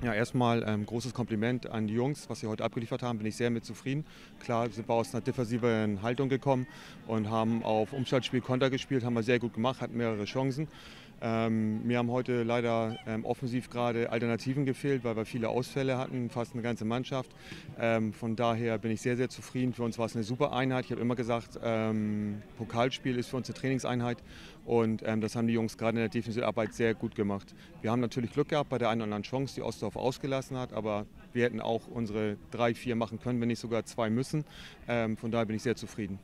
Ja, erstmal ähm, großes Kompliment an die Jungs, was sie heute abgeliefert haben, bin ich sehr mit zufrieden. Klar, sind wir aus einer defensiven Haltung gekommen und haben auf Umschaltspiel Konter gespielt, haben wir sehr gut gemacht, hatten mehrere Chancen. Ähm, mir haben heute leider ähm, offensiv gerade Alternativen gefehlt, weil wir viele Ausfälle hatten, fast eine ganze Mannschaft. Ähm, von daher bin ich sehr, sehr zufrieden. Für uns war es eine super Einheit. Ich habe immer gesagt, ähm, Pokalspiel ist für uns eine Trainingseinheit und ähm, das haben die Jungs gerade in der Defensivarbeit sehr gut gemacht. Wir haben natürlich Glück gehabt bei der einen oder anderen Chance, die Ostdorf ausgelassen hat, aber wir hätten auch unsere drei, vier machen können, wenn nicht sogar zwei müssen. Ähm, von daher bin ich sehr zufrieden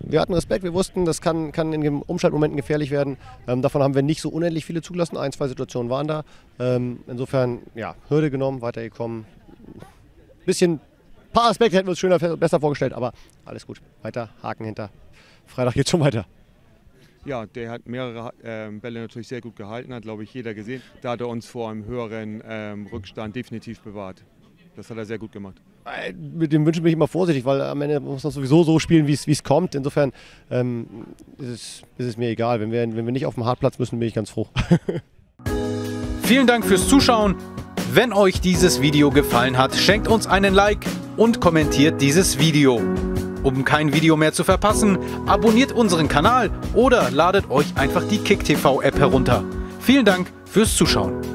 wir hatten Respekt, wir wussten, das kann, kann in den Umschaltmomenten gefährlich werden. Ähm, davon haben wir nicht so unendlich viele zugelassen. Ein, zwei Situationen waren da. Ähm, insofern, ja, Hürde genommen, weitergekommen. Bisschen, paar Aspekte hätten wir uns schöner, besser vorgestellt, aber alles gut. Weiter, Haken hinter. Freitag geht schon weiter. Ja, der hat mehrere äh, Bälle natürlich sehr gut gehalten, hat, glaube ich, jeder gesehen. Da hat er uns vor einem höheren ähm, Rückstand definitiv bewahrt. Das hat er sehr gut gemacht. Äh, mit dem wünschen bin ich immer vorsichtig, weil am Ende muss man sowieso so spielen, wie es kommt. Insofern ähm, ist, es, ist, es, mir egal. Wenn wir, wenn wir nicht auf dem Hartplatz müssen, bin ich ganz froh. Vielen Dank fürs Zuschauen. Wenn euch dieses Video gefallen hat, schenkt uns einen Like und kommentiert dieses Video. Um kein Video mehr zu verpassen, abonniert unseren Kanal oder ladet euch einfach die KickTV App herunter. Vielen Dank fürs Zuschauen.